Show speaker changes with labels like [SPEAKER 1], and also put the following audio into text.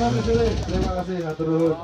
[SPEAKER 1] Terima kasih, terima kasih, atur.